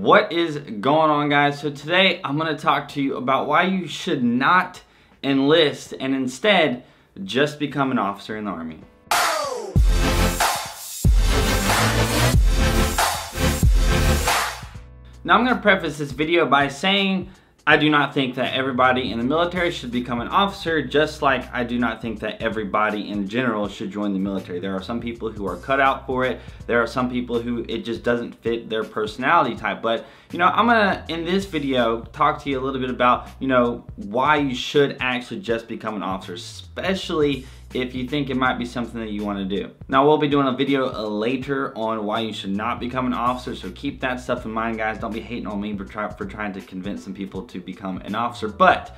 What is going on guys? So today I'm going to talk to you about why you should not enlist and instead just become an officer in the Army. Now I'm going to preface this video by saying I do not think that everybody in the military should become an officer, just like I do not think that everybody in general should join the military. There are some people who are cut out for it. There are some people who it just doesn't fit their personality type. But, you know, I'm gonna, in this video, talk to you a little bit about, you know, why you should actually just become an officer, especially if you think it might be something that you want to do. Now we'll be doing a video later on why you should not become an officer, so keep that stuff in mind guys. Don't be hating on me for, try, for trying to convince some people to become an officer. But,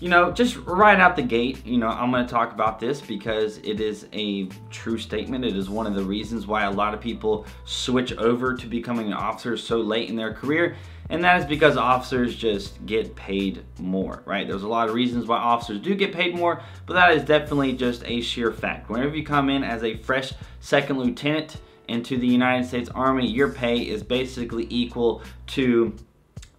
you know, just right out the gate, you know, I'm to talk about this because it is a true statement. It is one of the reasons why a lot of people switch over to becoming an officer so late in their career and that is because officers just get paid more, right? There's a lot of reasons why officers do get paid more, but that is definitely just a sheer fact. Whenever you come in as a fresh second lieutenant into the United States Army, your pay is basically equal to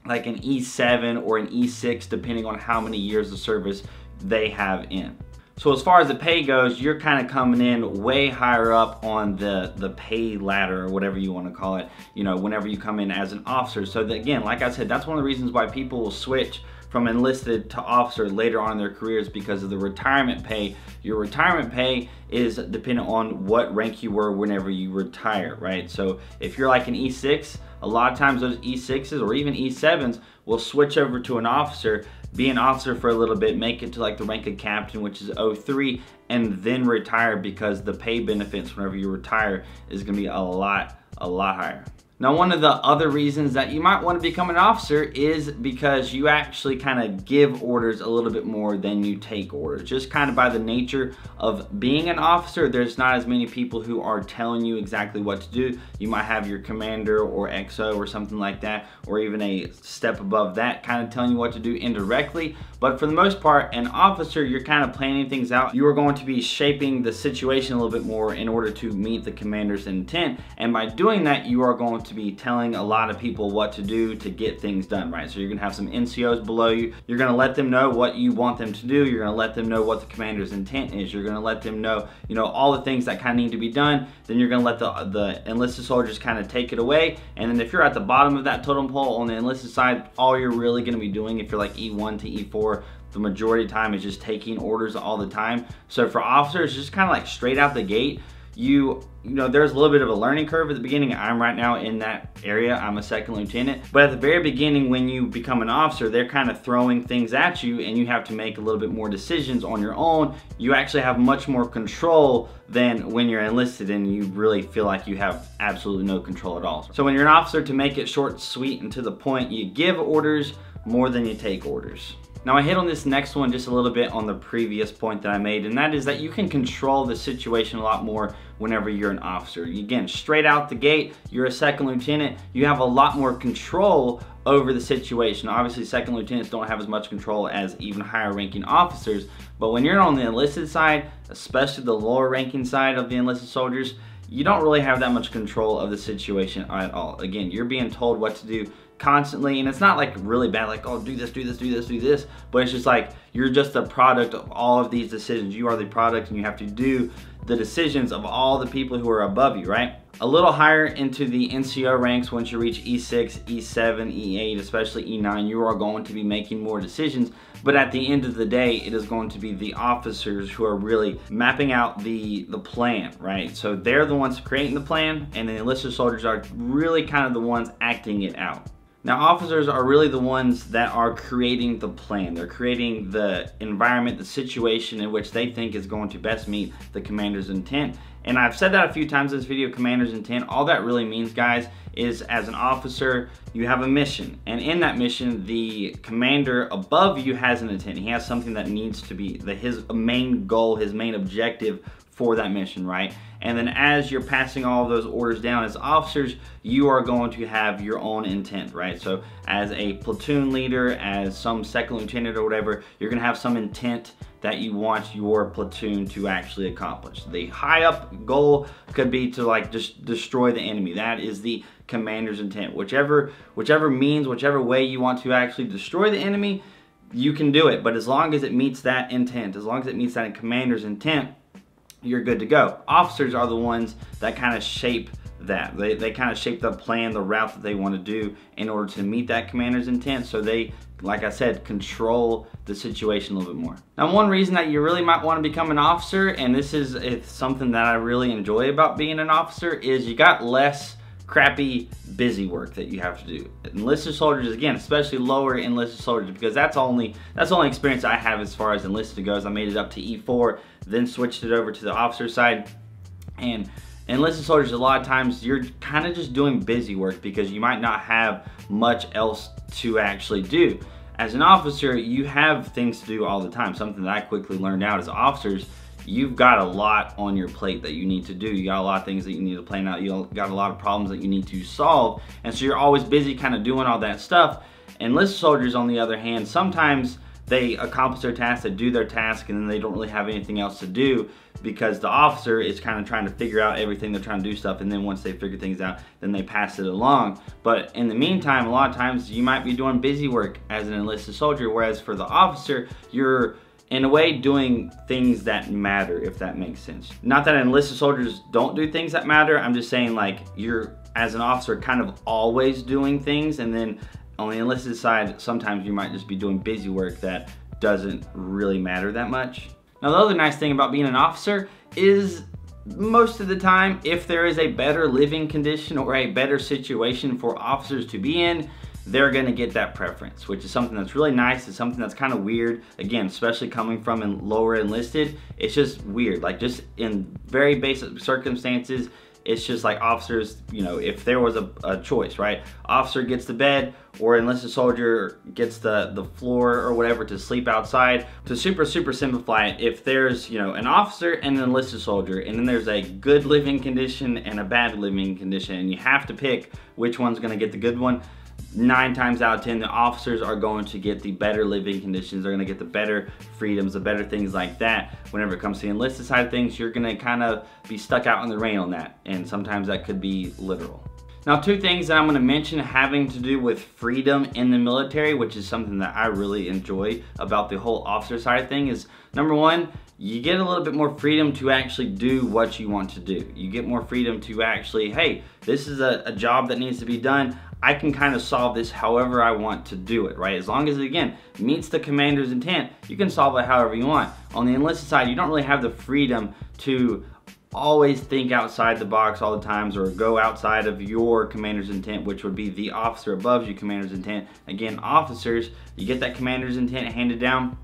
like an E7 or an E6, depending on how many years of service they have in. So as far as the pay goes, you're kind of coming in way higher up on the, the pay ladder or whatever you want to call it, you know, whenever you come in as an officer. So that, again, like I said, that's one of the reasons why people will switch from enlisted to officer later on in their careers because of the retirement pay. Your retirement pay is dependent on what rank you were whenever you retire, right? So if you're like an E6, a lot of times those E6s or even E7s will switch over to an officer be an officer for a little bit, make it to like the rank of captain, which is 03, and then retire because the pay benefits whenever you retire is gonna be a lot, a lot higher. Now, one of the other reasons that you might want to become an officer is because you actually kind of give orders a little bit more than you take orders. Just kind of by the nature of being an officer, there's not as many people who are telling you exactly what to do. You might have your commander or XO or something like that, or even a step above that kind of telling you what to do indirectly. But for the most part, an officer, you're kind of planning things out. You are going to be shaping the situation a little bit more in order to meet the commander's intent. And by doing that, you are going to be telling a lot of people what to do to get things done, right? So you're gonna have some NCOs below you. You're gonna let them know what you want them to do. You're gonna let them know what the commander's intent is. You're gonna let them know, you know, all the things that kind of need to be done. Then you're gonna let the, the enlisted soldiers kind of take it away. And then if you're at the bottom of that totem pole on the enlisted side, all you're really gonna be doing if you're like E1 to E4, the majority of time is just taking orders all the time. So for officers, just kind of like straight out the gate, you you know there's a little bit of a learning curve. At the beginning i'm right now in that area. I'm a second lieutenant. But at the very beginning when you become an officer they're kind of throwing things at you and you have to make a little bit more decisions on your own. You actually have much more control than when you're enlisted and you really feel like you have absolutely no control at all. So when you're an officer to make it short sweet and to the point you give orders more than you take orders now I hit on this next one just a little bit on the previous point that I made, and that is that you can control the situation a lot more whenever you're an officer. Again, straight out the gate, you're a second lieutenant, you have a lot more control over the situation. Obviously, second lieutenants don't have as much control as even higher ranking officers, but when you're on the enlisted side, especially the lower ranking side of the enlisted soldiers, you don't really have that much control of the situation at all. Again, you're being told what to do constantly and it's not like really bad like oh do this do this do this do this but it's just like you're just a product of all of these decisions you are the product and you have to do the decisions of all the people who are above you right a little higher into the NCO ranks once you reach E6, E7, E8, especially E9, you are going to be making more decisions. But at the end of the day, it is going to be the officers who are really mapping out the, the plan, right? So they're the ones creating the plan and the enlisted soldiers are really kind of the ones acting it out. Now officers are really the ones that are creating the plan. They're creating the environment, the situation in which they think is going to best meet the commander's intent. And I've said that a few times in this video, commander's intent. All that really means, guys, is as an officer, you have a mission. And in that mission, the commander above you has an intent. He has something that needs to be, the, his main goal, his main objective for that mission, right? And then as you're passing all those orders down as officers, you are going to have your own intent, right? So as a platoon leader, as some second lieutenant or whatever, you're gonna have some intent that you want your platoon to actually accomplish. The high up goal could be to like just destroy the enemy. That is the commander's intent. Whichever whichever means, whichever way you want to actually destroy the enemy, you can do it. But as long as it meets that intent, as long as it meets that commander's intent, you're good to go. Officers are the ones that kind of shape that. They, they kind of shape the plan, the route that they want to do in order to meet that commander's intent. So they like I said, control the situation a little bit more. Now, one reason that you really might want to become an officer, and this is something that I really enjoy about being an officer, is you got less crappy busy work that you have to do. Enlisted soldiers, again, especially lower enlisted soldiers, because that's only that's the only experience I have as far as enlisted goes. I made it up to E4, then switched it over to the officer side, and enlisted soldiers, a lot of times you're kind of just doing busy work because you might not have much else to actually do. As an officer, you have things to do all the time. Something that I quickly learned out as officers, you've got a lot on your plate that you need to do. You got a lot of things that you need to plan out. You got a lot of problems that you need to solve. And so you're always busy kind of doing all that stuff. Enlisted soldiers, on the other hand, sometimes they accomplish their task, they do their task, and then they don't really have anything else to do because the officer is kind of trying to figure out everything they're trying to do stuff and then once they figure things out then they pass it along but in the meantime a lot of times you might be doing busy work as an enlisted soldier whereas for the officer you're in a way doing things that matter if that makes sense not that enlisted soldiers don't do things that matter i'm just saying like you're as an officer kind of always doing things and then on the enlisted side, sometimes you might just be doing busy work that doesn't really matter that much. Now the other nice thing about being an officer is most of the time, if there is a better living condition or a better situation for officers to be in, they're gonna get that preference, which is something that's really nice. It's something that's kind of weird. Again, especially coming from in lower enlisted, it's just weird. Like just in very basic circumstances, it's just like officers, you know, if there was a, a choice, right? Officer gets the bed or enlisted soldier gets the, the floor or whatever to sleep outside. To super, super simplify it, if there's, you know, an officer and an enlisted soldier and then there's a good living condition and a bad living condition and you have to pick which one's gonna get the good one, nine times out of ten, the officers are going to get the better living conditions. They're going to get the better freedoms, the better things like that. Whenever it comes to the enlisted side of things, you're going to kind of be stuck out in the rain on that. And sometimes that could be literal. Now, two things that I'm gonna mention having to do with freedom in the military, which is something that I really enjoy about the whole officer side of thing is number one, you get a little bit more freedom to actually do what you want to do. You get more freedom to actually, hey, this is a, a job that needs to be done. I can kind of solve this however I want to do it, right? As long as it, again, meets the commander's intent, you can solve it however you want. On the enlisted side, you don't really have the freedom to always think outside the box all the times or go outside of your commander's intent, which would be the officer above you commander's intent. Again, officers, you get that commander's intent handed down,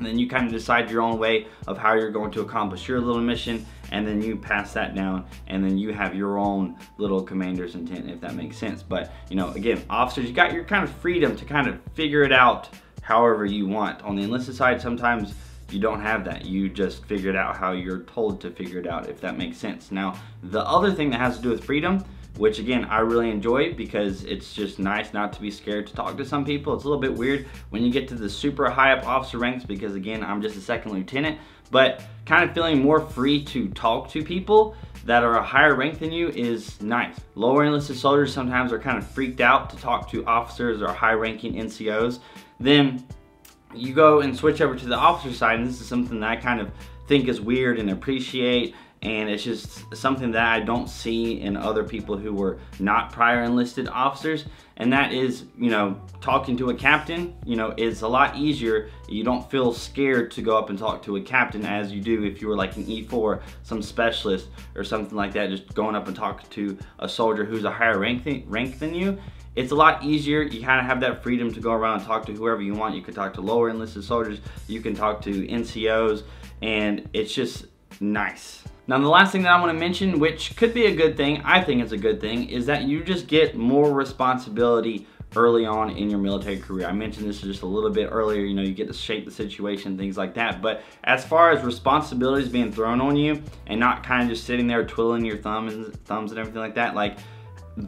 and then you kind of decide your own way of how you're going to accomplish your little mission and then you pass that down and then you have your own little commander's intent if that makes sense but you know again officers you got your kind of freedom to kind of figure it out however you want on the enlisted side sometimes you don't have that you just figure it out how you're told to figure it out if that makes sense now the other thing that has to do with freedom which again, I really enjoy because it's just nice not to be scared to talk to some people. It's a little bit weird when you get to the super high up officer ranks because again, I'm just a second lieutenant, but kind of feeling more free to talk to people that are a higher rank than you is nice. Lower enlisted soldiers sometimes are kind of freaked out to talk to officers or high ranking NCOs. Then you go and switch over to the officer side and this is something that I kind of think is weird and appreciate and it's just something that I don't see in other people who were not prior enlisted officers and that is you know talking to a captain you know is a lot easier. You don't feel scared to go up and talk to a captain as you do if you were like an E4 some specialist or something like that just going up and talking to a soldier who's a higher rank, th rank than you it's a lot easier. You kind of have that freedom to go around and talk to whoever you want. You can talk to lower enlisted soldiers. You can talk to NCOs and it's just nice. Now the last thing that I want to mention, which could be a good thing, I think it's a good thing, is that you just get more responsibility early on in your military career. I mentioned this just a little bit earlier, you know, you get to shape the situation, things like that. But as far as responsibilities being thrown on you and not kind of just sitting there twiddling your thumbs and thumbs and everything like that, like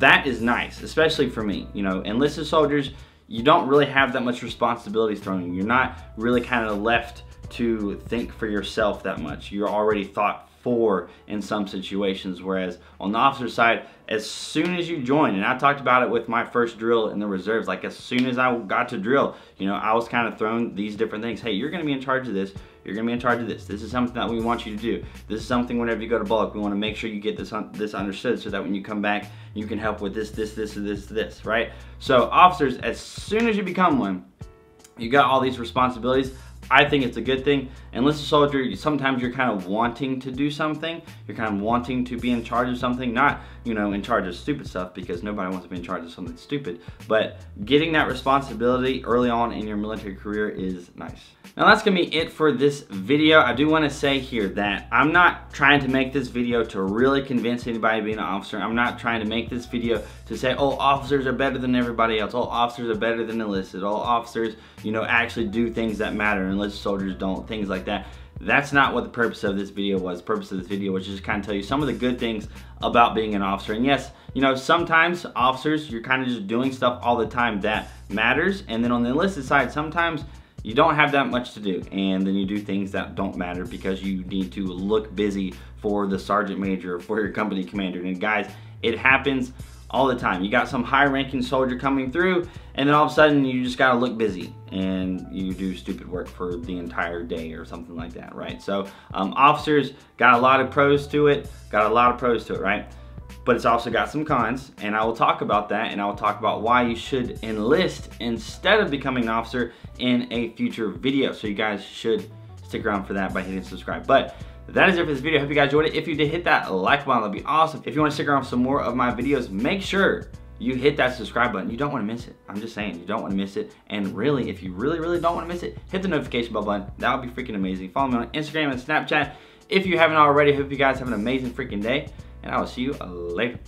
that is nice, especially for me. You know, enlisted soldiers, you don't really have that much responsibilities thrown you. You're not really kind of left to think for yourself that much. You're already thought for in some situations. Whereas on the officer side, as soon as you join, and I talked about it with my first drill in the reserves, like as soon as I got to drill, you know, I was kind of thrown these different things. Hey, you're gonna be in charge of this. You're gonna be in charge of this. This is something that we want you to do. This is something whenever you go to BOLC, we wanna make sure you get this un this understood so that when you come back, you can help with this, this, this, this, this, right? So officers, as soon as you become one, you got all these responsibilities. I think it's a good thing. Enlisted soldier, sometimes you're kind of wanting to do something. You're kind of wanting to be in charge of something, not, you know, in charge of stupid stuff because nobody wants to be in charge of something stupid. But getting that responsibility early on in your military career is nice. Now that's gonna be it for this video. I do wanna say here that I'm not trying to make this video to really convince anybody being an officer. I'm not trying to make this video to say, oh, officers are better than everybody else. All officers are better than enlisted. All officers, you know, actually do things that matter. Enlisted soldiers don't, things like that. That's not what the purpose of this video was. The purpose of this video was just kind of tell you some of the good things about being an officer. And yes, you know, sometimes officers, you're kind of just doing stuff all the time that matters. And then on the enlisted side, sometimes you don't have that much to do and then you do things that don't matter because you need to look busy for the sergeant major for your company commander and guys it happens all the time you got some high ranking soldier coming through and then all of a sudden you just gotta look busy and you do stupid work for the entire day or something like that right so um, officers got a lot of pros to it got a lot of pros to it right but it's also got some cons and I will talk about that and I will talk about why you should enlist instead of becoming an officer in a future video. So you guys should stick around for that by hitting subscribe. But that is it for this video. I hope you guys enjoyed it. If you did hit that like button, that'd be awesome. If you want to stick around for some more of my videos, make sure you hit that subscribe button. You don't want to miss it. I'm just saying, you don't want to miss it. And really, if you really, really don't want to miss it, hit the notification bell button. That would be freaking amazing. Follow me on Instagram and Snapchat. If you haven't already, hope you guys have an amazing freaking day and I will see you later.